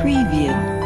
preview.